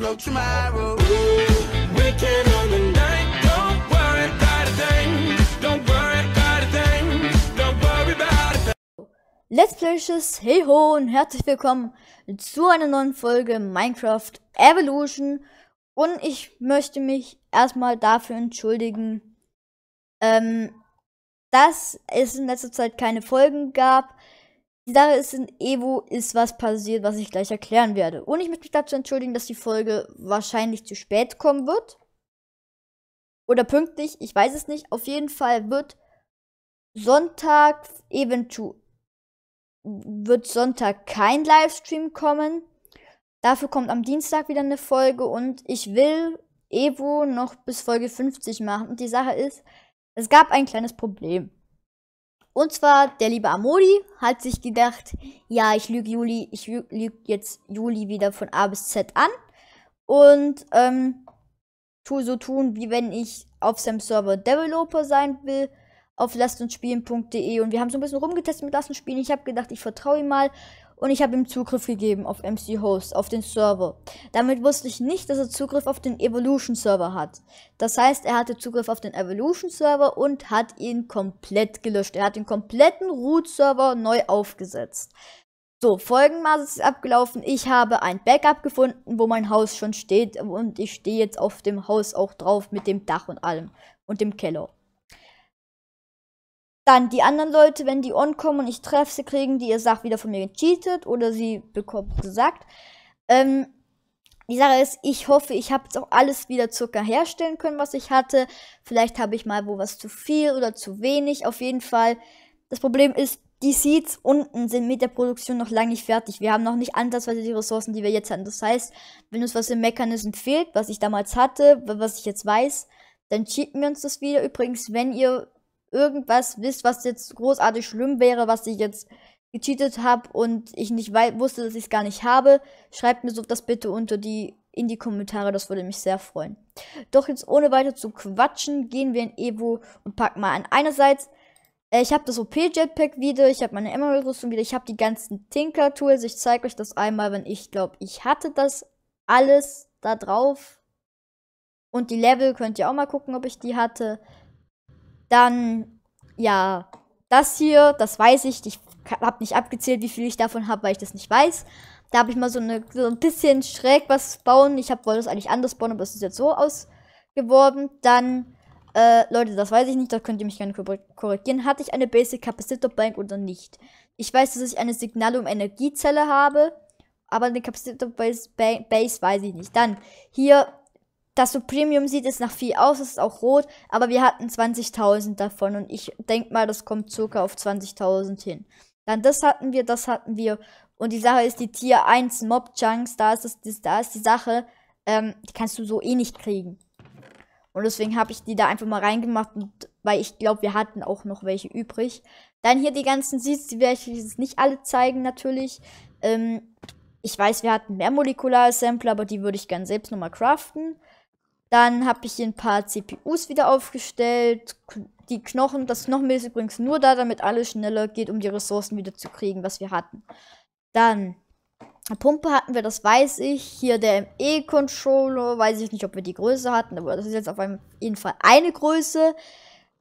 no tomorrow. We can own the night. Don't worry about a thing. Don't worry about a thing. Don't worry about a thing. Let's Playsches, hey ho und herzlich willkommen zu einer neuen Folge Minecraft Evolution. Und ich möchte mich erstmal dafür entschuldigen, ähm, dass es in letzter Zeit keine Folgen gab. Die Sache ist, in Evo ist was passiert, was ich gleich erklären werde. Und ich möchte mich dazu entschuldigen, dass die Folge wahrscheinlich zu spät kommen wird. Oder pünktlich, ich weiß es nicht. Auf jeden Fall wird Sonntag eventuell wird Sonntag kein Livestream kommen. Dafür kommt am Dienstag wieder eine Folge und ich will Evo noch bis Folge 50 machen. Und die Sache ist, es gab ein kleines Problem. Und zwar, der liebe Amodi hat sich gedacht, ja, ich lüge Juli, ich lüge jetzt Juli wieder von A bis Z an und ähm, tu so tun, wie wenn ich auf seinem Server Developer sein will, auf lasstungsspielen.de und wir haben so ein bisschen rumgetestet mit Lasst uns spielen. Ich habe gedacht, ich vertraue ihm mal und ich habe ihm Zugriff gegeben auf MC Host, auf den Server. Damit wusste ich nicht, dass er Zugriff auf den Evolution Server hat. Das heißt, er hatte Zugriff auf den Evolution Server und hat ihn komplett gelöscht. Er hat den kompletten Root Server neu aufgesetzt. So, folgendermaßen ist abgelaufen. Ich habe ein Backup gefunden, wo mein Haus schon steht und ich stehe jetzt auf dem Haus auch drauf mit dem Dach und allem und dem Keller. Dann die anderen Leute, wenn die on kommen und ich treffe sie, kriegen die ihr Sach wieder von mir gecheatet oder sie bekommt gesagt. Ähm, die Sache ist, ich hoffe, ich habe jetzt auch alles wieder circa herstellen können, was ich hatte. Vielleicht habe ich mal wo was zu viel oder zu wenig. Auf jeden Fall. Das Problem ist, die Seeds unten sind mit der Produktion noch lange nicht fertig. Wir haben noch nicht ansatzweise die Ressourcen, die wir jetzt haben. Das heißt, wenn uns was im Mechanism fehlt, was ich damals hatte, was ich jetzt weiß, dann cheaten wir uns das wieder. Übrigens, wenn ihr irgendwas wisst, was jetzt großartig schlimm wäre, was ich jetzt gecheatet habe und ich nicht wusste, dass ich es gar nicht habe, schreibt mir so das bitte unter die in die Kommentare, das würde mich sehr freuen. Doch jetzt ohne weiter zu quatschen, gehen wir in Evo und packen mal an. Einerseits, äh, ich habe das OP-Jetpack wieder, ich habe meine Emerald-Rüstung wieder, ich habe die ganzen Tinker-Tools. Ich zeige euch das einmal, wenn ich glaube, ich hatte das alles da drauf. Und die Level könnt ihr auch mal gucken, ob ich die hatte. Dann, ja, das hier, das weiß ich. Ich habe nicht abgezählt, wie viel ich davon habe, weil ich das nicht weiß. Da habe ich mal so, eine, so ein bisschen schräg was bauen. Ich hab, wollte das eigentlich anders bauen, aber es ist jetzt so ausgeworden. Dann, äh, Leute, das weiß ich nicht, da könnt ihr mich gerne korrigieren. Hatte ich eine Basic Capacitor Bank oder nicht? Ich weiß, dass ich eine Signalum Energiezelle habe, aber eine Capacitor Base, Base weiß ich nicht. Dann, hier das so Premium sieht es nach viel aus, ist auch rot, aber wir hatten 20.000 davon und ich denke mal, das kommt circa auf 20.000 hin. Dann das hatten wir, das hatten wir und die Sache ist, die Tier 1 Mob Chunks, da ist, das, da ist die Sache, ähm, die kannst du so eh nicht kriegen. Und deswegen habe ich die da einfach mal reingemacht, und, weil ich glaube, wir hatten auch noch welche übrig. Dann hier die ganzen Seeds, die werde ich jetzt nicht alle zeigen natürlich. Ähm, ich weiß, wir hatten mehr Molekular-Sampler, aber die würde ich gern selbst nochmal craften. Dann habe ich hier ein paar CPUs wieder aufgestellt. Die Knochen, das Knochenmehl ist übrigens nur da, damit alles schneller geht, um die Ressourcen wieder zu kriegen, was wir hatten. Dann, Pumpe hatten wir, das weiß ich. Hier der ME-Controller, weiß ich nicht, ob wir die Größe hatten, aber das ist jetzt auf jeden Fall eine Größe.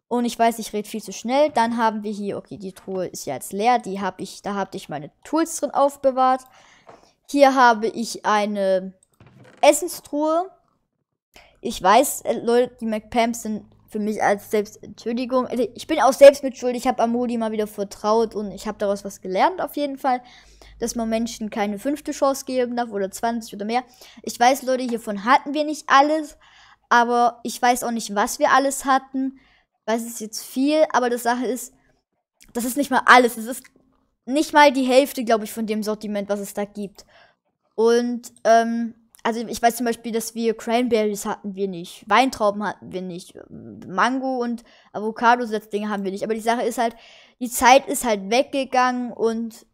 Und ich weiß, ich rede viel zu schnell. Dann haben wir hier, okay, die Truhe ist ja jetzt leer. Die habe ich, da habe ich meine Tools drin aufbewahrt. Hier habe ich eine Essenstruhe. Ich weiß, äh, Leute, die McPams sind für mich als Selbstentschuldigung. Also, ich bin auch selbst mit Schuld. Ich habe Amodi mal wieder vertraut und ich habe daraus was gelernt auf jeden Fall. Dass man Menschen keine fünfte Chance geben darf oder 20 oder mehr. Ich weiß, Leute, hiervon hatten wir nicht alles. Aber ich weiß auch nicht, was wir alles hatten. Weiß es jetzt viel, aber das Sache ist, das ist nicht mal alles. Es ist nicht mal die Hälfte, glaube ich, von dem Sortiment, was es da gibt. Und ähm, also ich weiß zum Beispiel, dass wir Cranberries hatten wir nicht, Weintrauben hatten wir nicht, Mango und Avocado-Setzlinge haben wir nicht. Aber die Sache ist halt, die Zeit ist halt weggegangen und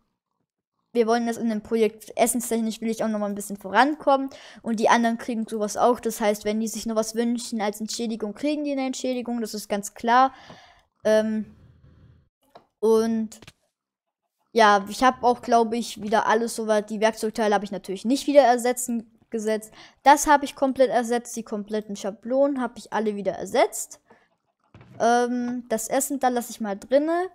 wir wollen das in dem Projekt essenstechnisch will ich auch noch mal ein bisschen vorankommen und die anderen kriegen sowas auch. Das heißt, wenn die sich noch was wünschen als Entschädigung, kriegen die eine Entschädigung. Das ist ganz klar. Ähm, und ja, ich habe auch, glaube ich, wieder alles soweit. Die Werkzeugteile habe ich natürlich nicht wieder ersetzen gesetzt. Das habe ich komplett ersetzt. Die kompletten Schablonen habe ich alle wieder ersetzt. Ähm, das Essen, da lasse ich mal drinne.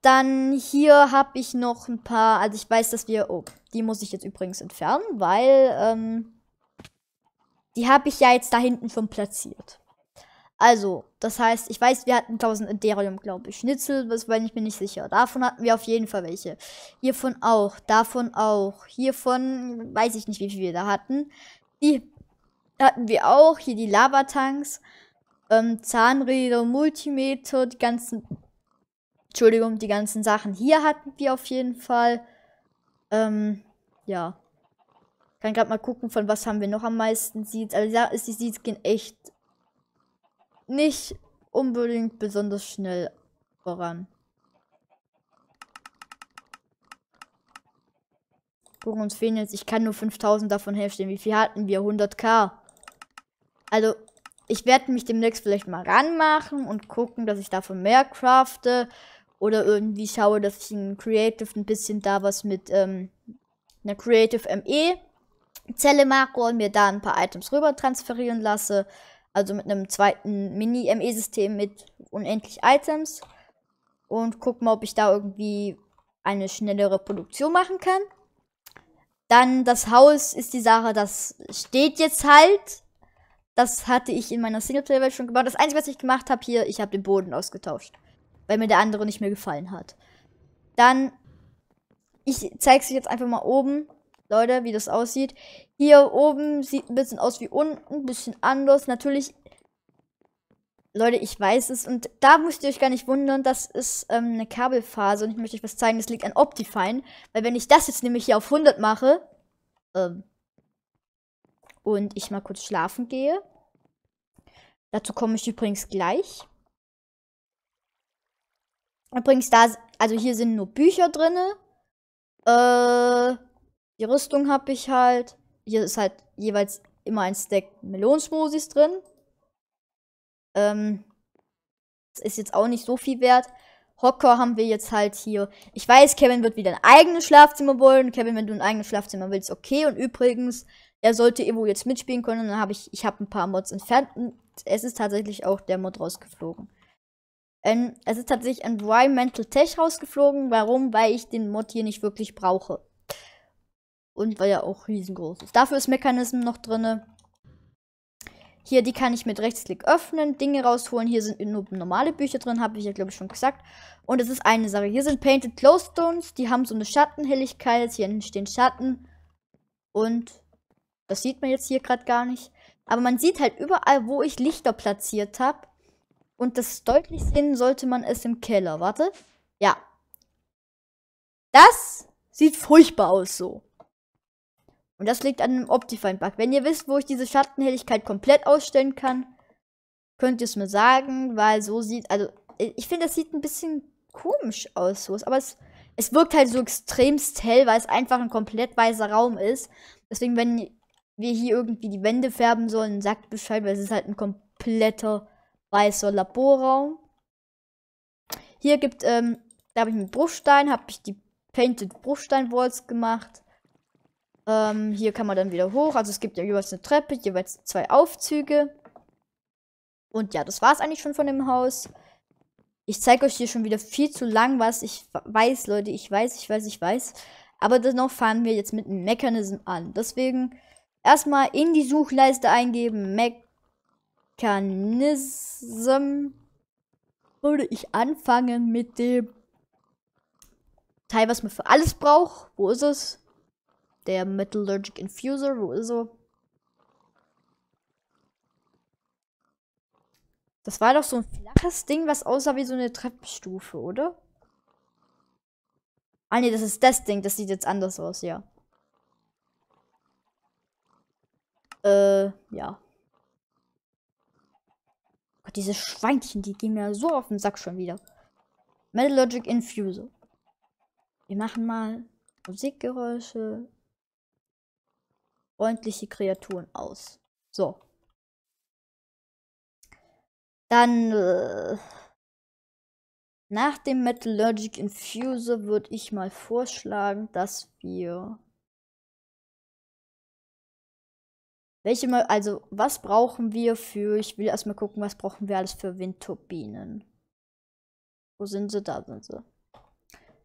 Dann hier habe ich noch ein paar, also ich weiß, dass wir, oh, die muss ich jetzt übrigens entfernen, weil ähm, die habe ich ja jetzt da hinten schon platziert. Also, das heißt, ich weiß, wir hatten 1000 Ethereum, glaube ich. Schnitzel, das bin ich mir nicht sicher. Davon hatten wir auf jeden Fall welche. Hiervon auch, davon auch. Hiervon weiß ich nicht, wie viel wir da hatten. Die hatten wir auch. Hier die Lavatanks, ähm, Zahnräder, Multimeter, die ganzen Entschuldigung, die ganzen Sachen hier hatten wir auf jeden Fall. Ähm, ja. Kann gerade mal gucken, von was haben wir noch am meisten Seeds. Also ist die Seeds gehen echt nicht unbedingt besonders schnell voran. Gucken uns fehlen jetzt, ich kann nur 5000 davon herstellen. Wie viel hatten wir? 100k. Also, ich werde mich demnächst vielleicht mal ranmachen und gucken, dass ich davon mehr crafte. Oder irgendwie schaue, dass ich in Creative ein bisschen da was mit ähm, einer Creative ME Zelle mache und mir da ein paar Items rüber transferieren lasse. Also mit einem zweiten Mini-ME-System mit unendlich Items. Und guck mal, ob ich da irgendwie eine schnellere Produktion machen kann. Dann das Haus ist die Sache, das steht jetzt halt. Das hatte ich in meiner Singleplayer-Welt schon gebaut. Das Einzige, was ich gemacht habe hier, ich habe den Boden ausgetauscht weil mir der andere nicht mehr gefallen hat. Dann, ich zeige es jetzt einfach mal oben, Leute, wie das aussieht. Hier oben sieht ein bisschen aus wie unten, ein bisschen anders. Natürlich, Leute, ich weiß es. Und da müsst ihr euch gar nicht wundern, das ist ähm, eine Kabelphase. Und ich möchte euch was zeigen, das liegt an Optifine. Weil wenn ich das jetzt nämlich hier auf 100 mache, ähm, und ich mal kurz schlafen gehe, dazu komme ich übrigens gleich. Übrigens, da, also hier sind nur Bücher drin. Äh, die Rüstung habe ich halt. Hier ist halt jeweils immer ein Stack Melonsmoothies drin. Ähm, das ist jetzt auch nicht so viel wert. Hocker haben wir jetzt halt hier. Ich weiß, Kevin wird wieder ein eigenes Schlafzimmer wollen. Kevin, wenn du ein eigenes Schlafzimmer willst, okay. Und übrigens, er sollte Evo jetzt mitspielen können. dann habe ich, ich habe ein paar Mods entfernt. Und es ist tatsächlich auch der Mod rausgeflogen. Ähm, es ist tatsächlich Environmental Tech rausgeflogen. Warum? Weil ich den Mod hier nicht wirklich brauche. Und weil er auch riesengroß ist. Dafür ist Mechanism noch drin. Hier, die kann ich mit Rechtsklick öffnen, Dinge rausholen. Hier sind nur normale Bücher drin, habe ich ja, glaube ich, schon gesagt. Und es ist eine Sache. Hier sind Painted Glowstones, die haben so eine Schattenhelligkeit. Hier entstehen Schatten. Und das sieht man jetzt hier gerade gar nicht. Aber man sieht halt überall, wo ich Lichter platziert habe, und das deutlich sehen sollte man es im Keller. Warte. Ja. Das sieht furchtbar aus so. Und das liegt an einem Optifine-Bug. Wenn ihr wisst, wo ich diese Schattenhelligkeit komplett ausstellen kann, könnt ihr es mir sagen, weil so sieht, also ich finde, das sieht ein bisschen komisch aus, so. aber es, es wirkt halt so extremst hell, weil es einfach ein komplett weißer Raum ist. Deswegen, wenn wir hier irgendwie die Wände färben sollen, sagt Bescheid, weil es ist halt ein kompletter weißer Laborraum. Hier gibt, ähm, da habe ich mit Bruchstein, habe ich die Painted Bruchstein Walls gemacht. Ähm, hier kann man dann wieder hoch. Also es gibt ja jeweils eine Treppe, jeweils zwei Aufzüge. Und ja, das war es eigentlich schon von dem Haus. Ich zeige euch hier schon wieder viel zu lang was. Ich weiß, Leute, ich weiß, ich weiß, ich weiß. Aber dennoch fahren wir jetzt mit Mechanism an. Deswegen erstmal in die Suchleiste eingeben, Mechanism würde ich anfangen mit dem Teil, was man für alles braucht. Wo ist es? Der Metallurgic Infuser, wo ist er? Das war doch so ein flaches Ding, was aussah wie so eine Treppenstufe, oder? Ah ne, das ist das Ding, das sieht jetzt anders aus, ja. Äh, ja. Gott, diese Schweinchen, die gehen mir so auf den Sack schon wieder. Metalogic Infuser. Wir machen mal Musikgeräusche. Freundliche Kreaturen aus. So. Dann äh, nach dem Metallurgic Infuser würde ich mal vorschlagen, dass wir Welche mal, also, was brauchen wir für, ich will erstmal gucken, was brauchen wir alles für Windturbinen. Wo sind sie? Da sind sie.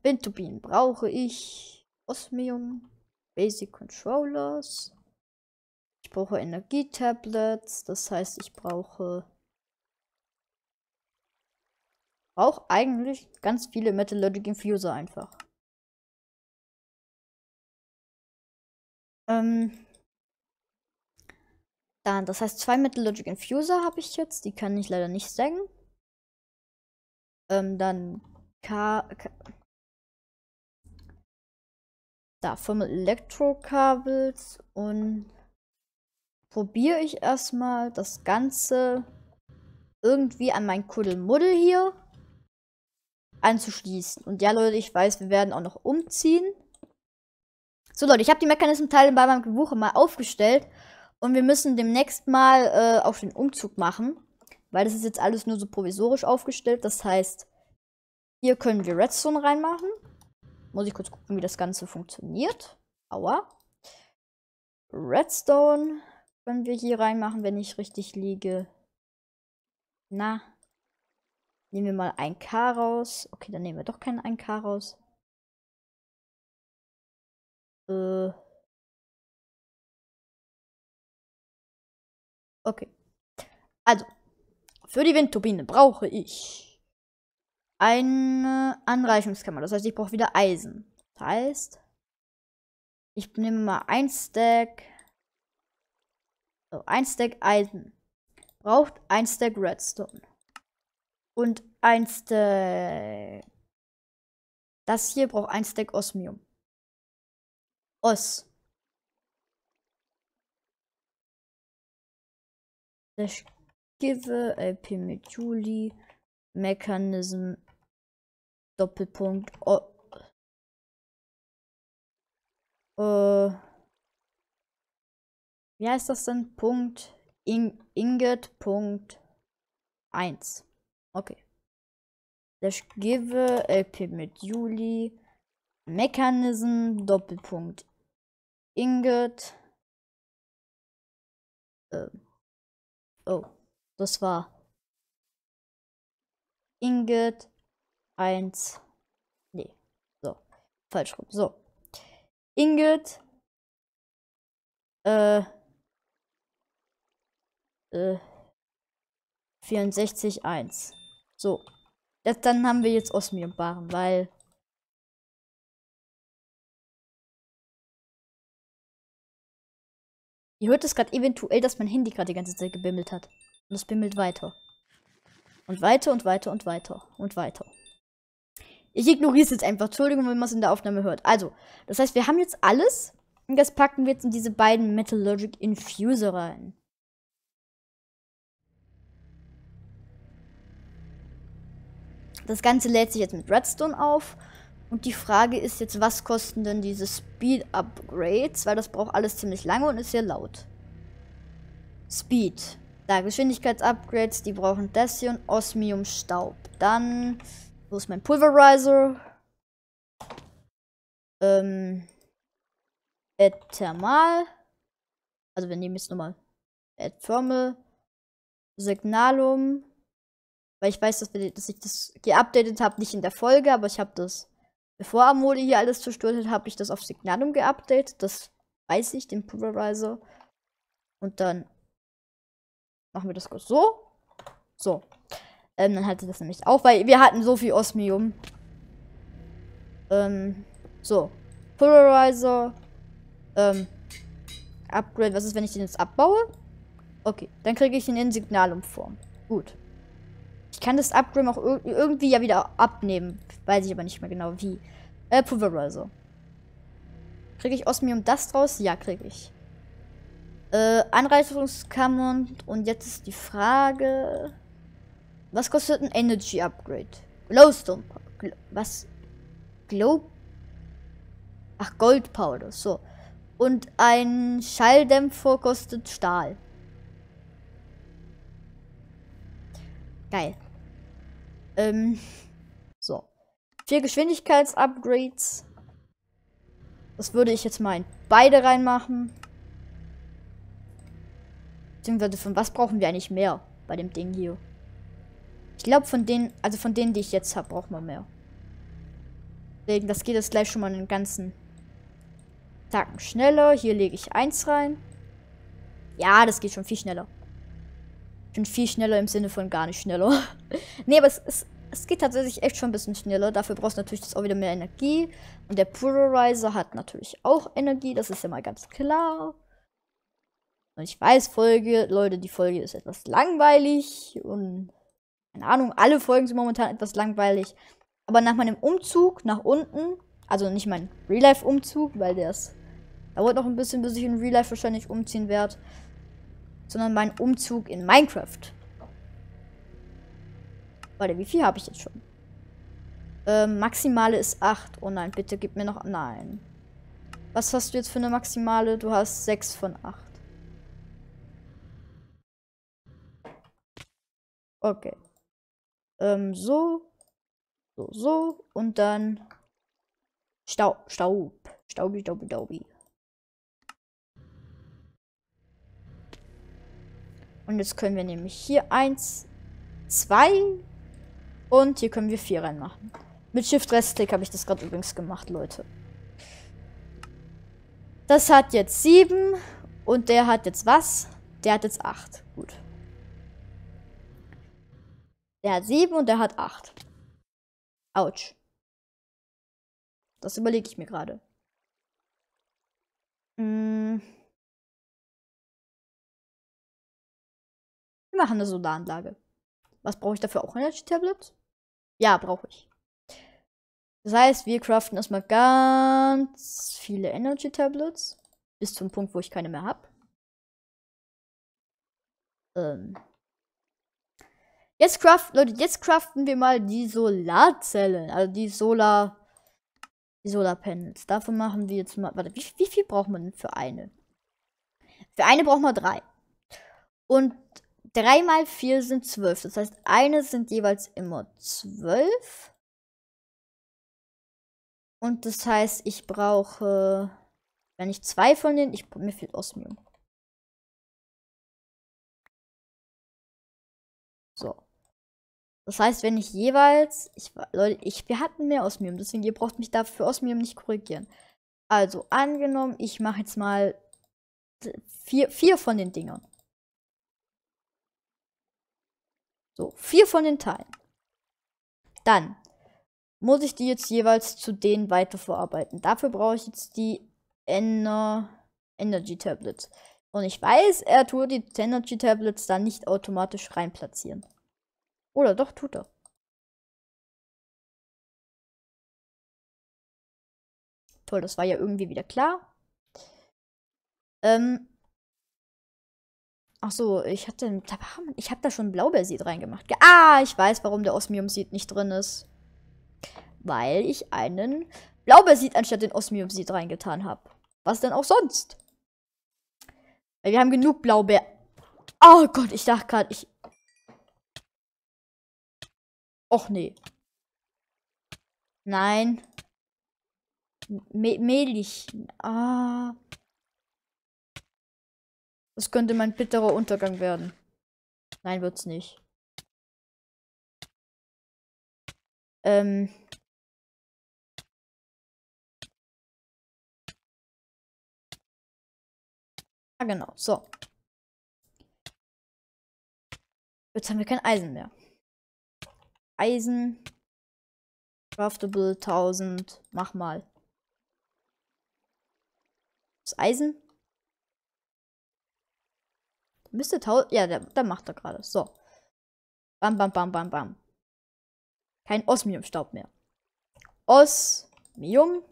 Windturbinen brauche ich. Osmium. Basic Controllers. Ich brauche Energietablets. Das heißt, ich brauche. Brauche eigentlich ganz viele Metallurgic Infuser einfach. Ähm. Dann, das heißt, zwei Metallurgic Infuser habe ich jetzt. Die kann ich leider nicht sagen. Ähm, dann K, K da vom Elektrokabels und probiere ich erstmal das Ganze irgendwie an mein Kuddelmuddel hier anzuschließen. Und ja, Leute, ich weiß, wir werden auch noch umziehen. So, Leute, ich habe die Mechanismenteile bei meinem Gewuche mal aufgestellt. Und wir müssen demnächst mal äh, auch den Umzug machen. Weil das ist jetzt alles nur so provisorisch aufgestellt. Das heißt, hier können wir Redstone reinmachen. Muss ich kurz gucken, wie das Ganze funktioniert. Aua. Redstone können wir hier reinmachen, wenn ich richtig liege. Na. Nehmen wir mal 1K raus. Okay, dann nehmen wir doch keinen 1K raus. Äh. Okay. Also, für die Windturbine brauche ich eine Anreichungskammer. Das heißt, ich brauche wieder Eisen. Das heißt, ich nehme mal ein Stack. So, ein Stack Eisen. Braucht ein Stack Redstone. Und ein Stack. Das hier braucht ein Stack Osmium. Os. Dash give LP mit Juli. Mechanism. Doppelpunkt. O äh, wie heißt das denn? Punkt In Ingot Punkt 1. Okay. Dash give LP mit Juli. Mechanism Doppelpunkt Ingot. Äh, oh, das war Ingot 1. Nee, so. Falsch rum. So. Ingot. Äh. Äh. 64 1. So. Das, dann haben wir jetzt Osmiumbaren, weil. Ihr hört es gerade eventuell, dass mein Handy gerade die ganze Zeit gebimmelt hat. Und es bimmelt weiter. Und weiter und weiter und weiter und weiter. Ich ignoriere es jetzt einfach. Entschuldigung, wenn man es in der Aufnahme hört. Also, das heißt, wir haben jetzt alles. Und das packen wir jetzt in diese beiden Metallurgic Infuser rein. Das Ganze lädt sich jetzt mit Redstone auf. Und die Frage ist jetzt, was kosten denn diese Speed Upgrades? Weil das braucht alles ziemlich lange und ist sehr laut. Speed. Da, Geschwindigkeitsupgrades, die brauchen das hier und Osmium Staub. Dann, wo ist mein Pulverizer? Ähm, Add Thermal. Also wir nehmen jetzt nochmal Add Thermal. Signalum. Weil ich weiß, dass, wir, dass ich das geupdatet habe, nicht in der Folge, aber ich habe das, bevor Amode hier alles zerstört hat, habe ich das auf Signalum geupdatet. Das weiß ich, den Pulverizer. Und dann machen wir das kurz so. So. Ähm, dann haltet das nämlich auf, weil wir hatten so viel Osmium. Ähm, so. Pulverizer. Ähm, Upgrade. Was ist, wenn ich den jetzt abbaue? Okay, dann kriege ich ihn in Signalumform. Gut. Ich kann das Upgrade auch ir irgendwie ja wieder abnehmen. Weiß ich aber nicht mehr genau wie. Äh, Pulverizer. Kriege ich Osmium das draus? Ja, kriege ich. Äh, Anreicherungskammern. Und jetzt ist die Frage. Was kostet ein Energy Upgrade? Glowstone. Gl was? Glow. Ach, Gold Powder. So. Und ein Schalldämpfer kostet Stahl. Geil. Ähm. So. Vier Geschwindigkeitsupgrades. Das würde ich jetzt mal in beide reinmachen. Beziehungsweise von was brauchen wir eigentlich mehr bei dem Ding hier? Ich glaube von denen, also von denen, die ich jetzt habe, braucht man mehr. Deswegen, das geht jetzt gleich schon mal einen ganzen Tacken schneller. Hier lege ich eins rein. Ja, das geht schon viel schneller. Schon viel schneller im Sinne von gar nicht schneller. nee, aber es, es, es geht tatsächlich echt schon ein bisschen schneller. Dafür brauchst du natürlich das auch wieder mehr Energie. Und der Polarizer hat natürlich auch Energie. Das ist ja mal ganz klar. Und ich weiß, Folge, Leute, die Folge ist etwas langweilig. Und keine Ahnung, alle Folgen sind momentan etwas langweilig. Aber nach meinem Umzug nach unten, also nicht mein Real-Life-Umzug, weil der ist, dauert noch ein bisschen, bis ich in Real-Life wahrscheinlich umziehen werde, sondern mein Umzug in Minecraft. Warte, wie viel habe ich jetzt schon? Ähm, maximale ist 8. Oh nein, bitte gib mir noch. Nein. Was hast du jetzt für eine maximale? Du hast 6 von 8. Okay. Ähm, so. So, so. Und dann. Staub. Staub. Staubi, Staubi, Staubi. Und jetzt können wir nämlich hier eins, zwei und hier können wir vier reinmachen. Mit Shift Rechtsklick habe ich das gerade übrigens gemacht, Leute. Das hat jetzt sieben und der hat jetzt was? Der hat jetzt acht. Gut. Der hat sieben und der hat acht. Autsch. Das überlege ich mir gerade. Hm. Wir machen eine Solaranlage. Was brauche ich dafür auch? Energy Tablet? Ja, brauche ich. Das heißt, wir craften erstmal ganz viele Energy Tablets. Bis zum Punkt, wo ich keine mehr habe. Ähm. Jetzt craften, Leute, jetzt craften wir mal die Solarzellen. Also die Solar. Die Solarpanels. Dafür machen wir jetzt mal. Warte, wie, wie viel braucht man denn für eine? Für eine braucht man drei. Und 3 mal 4 sind 12. Das heißt, eine sind jeweils immer 12. Und das heißt, ich brauche, wenn ich zwei von denen, ich, mir fehlt Osmium. So. Das heißt, wenn ich jeweils, ich, Leute, ich, wir hatten mehr Osmium, deswegen ihr braucht mich dafür Osmium nicht korrigieren. Also, angenommen, ich mache jetzt mal vier, vier von den Dingern. So, vier von den Teilen. Dann muss ich die jetzt jeweils zu denen weiterverarbeiten. Dafür brauche ich jetzt die Ener Energy Tablets. Und ich weiß, er tut die Energy Tablets da nicht automatisch rein platzieren. Oder doch, tut er. Toll, das war ja irgendwie wieder klar. Ähm, Ach so, ich hatte, ich habe da schon Blaubeerseed reingemacht. Ah, ich weiß, warum der Osmium-Seed nicht drin ist. Weil ich einen Blaubeerseed anstatt den Osmium-Seed reingetan habe. Was denn auch sonst? Weil wir haben genug Blaubeer. Oh Gott, ich dachte gerade, ich. Och nee. Nein. Me mehlig. Ah. Das könnte mein bitterer Untergang werden. Nein, wird's nicht. Ähm. Ah, genau. So. Jetzt haben wir kein Eisen mehr. Eisen. Craftable 1000. Mach mal. Das Eisen. Müsste tausend. Ja, der, der macht er gerade. So. Bam, bam, bam, bam, bam. Kein Osmiumstaub mehr. Osmium.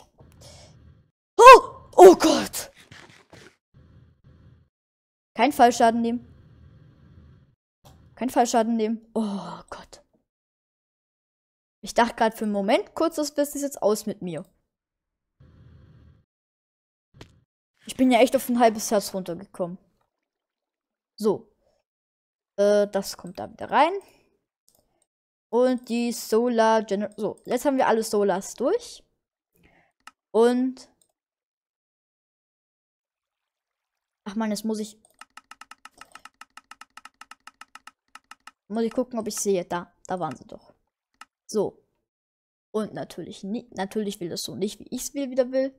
Oh! Oh Gott! Kein Fallschaden nehmen. Kein Fallschaden nehmen. Oh Gott. Ich dachte gerade für einen Moment kurz, das ist jetzt aus mit mir. Ich bin ja echt auf ein halbes Herz runtergekommen. So. Äh, das kommt da wieder rein. Und die Solar Gener So, jetzt haben wir alle Solars durch. Und. Ach man, jetzt muss ich. Muss ich gucken, ob ich sehe. Da, da waren sie doch. So. Und natürlich nicht, natürlich will das so nicht, wie ich es wieder will.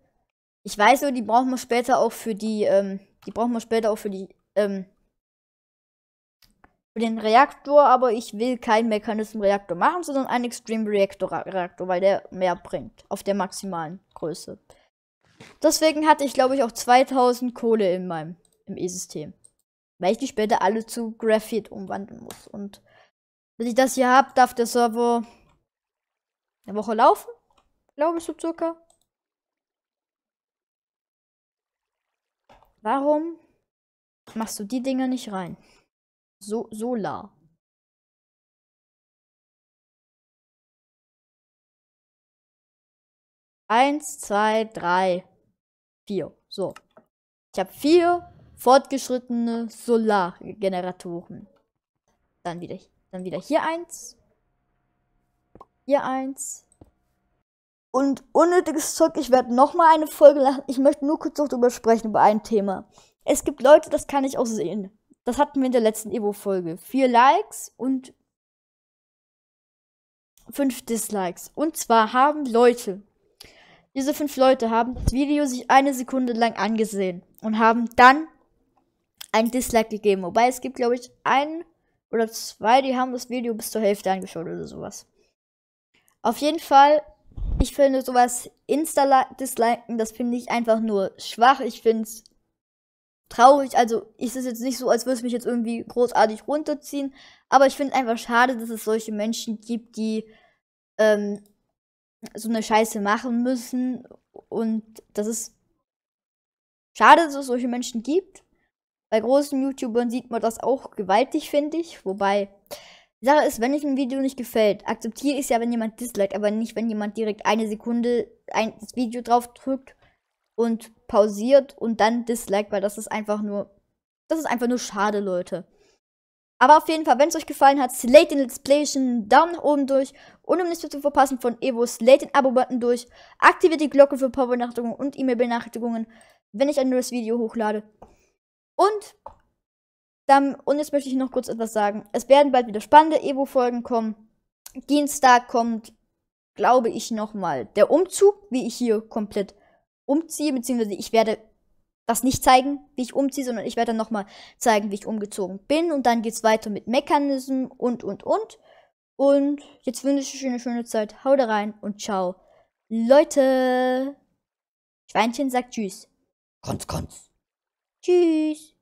Ich weiß nur, die brauchen wir später auch für die, ähm, die brauchen wir später auch für die, ähm, für den Reaktor, aber ich will keinen Mechanism-Reaktor machen, sondern einen Extreme-Reaktor, weil der mehr bringt, auf der maximalen Größe. Deswegen hatte ich, glaube ich, auch 2000 Kohle in meinem im E-System. Weil ich die später alle zu Graphite umwandeln muss. Und wenn ich das hier habe, darf der Server eine Woche laufen. Glaube ich so circa. Warum machst du die Dinger nicht rein? So, Solar. Eins, zwei, drei, vier. So. Ich habe vier fortgeschrittene Solargeneratoren. Dann wieder, dann wieder hier eins. Hier eins. Und unnötiges Zeug, ich werde nochmal eine Folge lachen. Ich möchte nur kurz noch drüber sprechen, über ein Thema. Es gibt Leute, das kann ich auch sehen. Das hatten wir in der letzten Evo-Folge. Vier Likes und fünf Dislikes. Und zwar haben Leute, diese fünf Leute haben das Video sich eine Sekunde lang angesehen und haben dann ein Dislike gegeben. Wobei es gibt, glaube ich, einen oder zwei, die haben das Video bis zur Hälfte angeschaut oder sowas. Auf jeden Fall, ich finde sowas Insta-Disliken, das finde ich einfach nur schwach. Ich finde es traurig. Also ist es jetzt nicht so, als würde es mich jetzt irgendwie großartig runterziehen. Aber ich finde einfach schade, dass es solche Menschen gibt, die ähm, so eine Scheiße machen müssen. Und das ist schade, dass es solche Menschen gibt. Bei großen YouTubern sieht man das auch gewaltig, finde ich. Wobei, die Sache ist, wenn ich ein Video nicht gefällt, akzeptiere ich es ja, wenn jemand disliked, aber nicht, wenn jemand direkt eine Sekunde ein, das Video drauf drückt und pausiert und dann disliked, weil das ist einfach nur, das ist einfach nur schade, Leute. Aber auf jeden Fall, wenn es euch gefallen hat, slate den Let's Play einen Daumen nach oben durch. Und um nichts mehr zu verpassen von Evo, slate den Abo-Button durch. Aktiviert die Glocke für Power-Benachrichtigungen und E-Mail-Benachrichtigungen, wenn ich ein neues Video hochlade. Und, dann, und jetzt möchte ich noch kurz etwas sagen. Es werden bald wieder spannende Evo-Folgen kommen. Dienstag kommt, glaube ich, nochmal der Umzug, wie ich hier komplett umziehe, beziehungsweise ich werde das nicht zeigen, wie ich umziehe, sondern ich werde dann nochmal zeigen, wie ich umgezogen bin. Und dann geht es weiter mit Mechanism und, und, und. Und jetzt wünsche ich euch eine schöne Zeit. Haut rein und ciao. Leute. Schweinchen sagt Tschüss. Konz, konz. Tschüss.